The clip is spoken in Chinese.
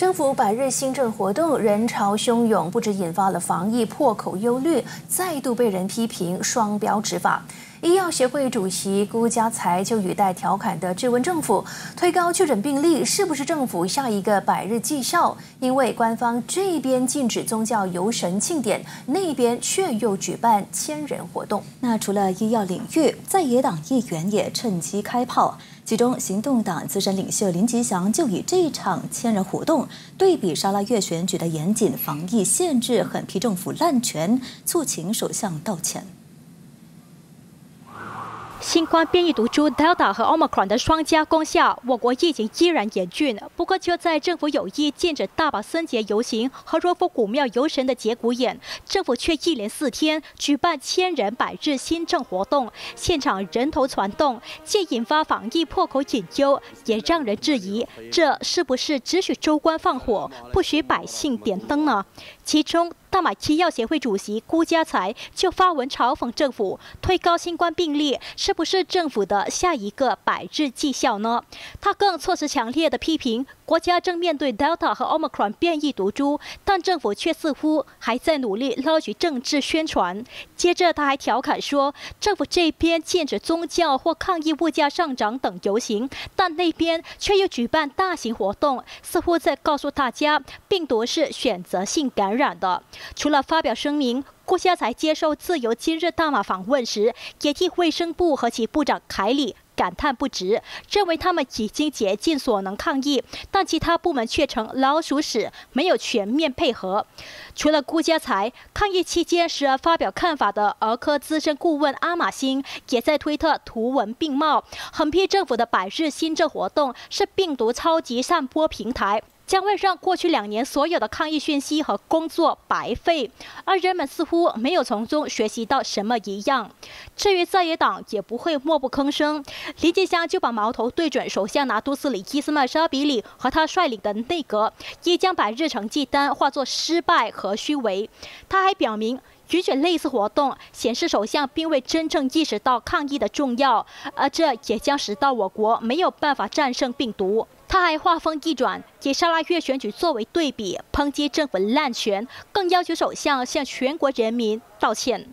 政府百日新政活动人潮汹涌，不止引发了防疫破口忧虑，再度被人批评双标执法。医药协会主席辜家才就语带调侃的质问政府：推高确诊病例是不是政府下一个百日绩效？因为官方这边禁止宗教游神庆典，那边却又举办千人活动。那除了医药领域，在野党议员也趁机开炮。其中，行动党资深领袖林吉祥就以这场千人活动对比沙拉越选举的严谨防疫限制，狠批政府滥权，促请首相道歉。新冠变异毒株 Delta 和 Omicron 的双加功下，我国疫情依然严峻。不过，就在政府有意禁止大宝森节游行和若佛古庙游神的节骨眼，政府却一连四天举办千人百日新政活动，现场人头攒动，既引发防疫破口隐忧，也让人质疑这是不是只许州官放火，不许百姓点灯呢？其中。大马医药协会主席辜家才就发文嘲讽政府推高新冠病例，是不是政府的下一个百日绩效呢？他更措辞强烈的批评，国家正面对 Delta 和 Omicron 变异毒株，但政府却似乎还在努力捞取政治宣传。接着他还调侃说，政府这边禁止宗教或抗议物价上涨等游行，但那边却又举办大型活动，似乎在告诉大家，病毒是选择性感染的。除了发表声明，顾家才接受自由今日大马访问时，也替卫生部和其部长凯里感叹不值，认为他们已经竭尽所能抗议，但其他部门却成老鼠屎，没有全面配合。除了顾家才，抗议期间时而发表看法的儿科资深顾问阿马星，也在推特图文并茂，横批政府的百日新政活动是病毒超级散播平台。将会让过去两年所有的抗议讯息和工作白费，而人们似乎没有从中学习到什么一样。至于在野党也不会默不吭声，林吉祥就把矛头对准首相拿督斯里伊斯曼沙比里和他率领的内阁，也将百日成绩单化作失败和虚伪。他还表明，允许类似活动显示首相并未真正意识到抗议的重要，而这也将使到我国没有办法战胜病毒。他还话锋一转，以沙拉越选举作为对比，抨击政府滥权，更要求首相向全国人民道歉。